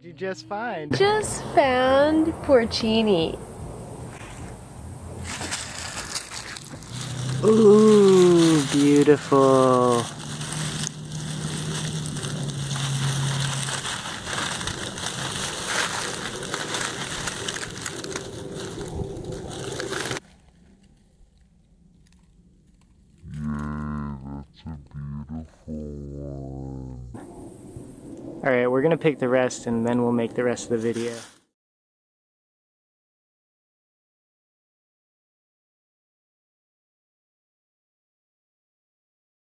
What'd you just find? Just found porcini. Ooh, beautiful. That's a beautiful Alright, we're gonna pick the rest and then we'll make the rest of the video.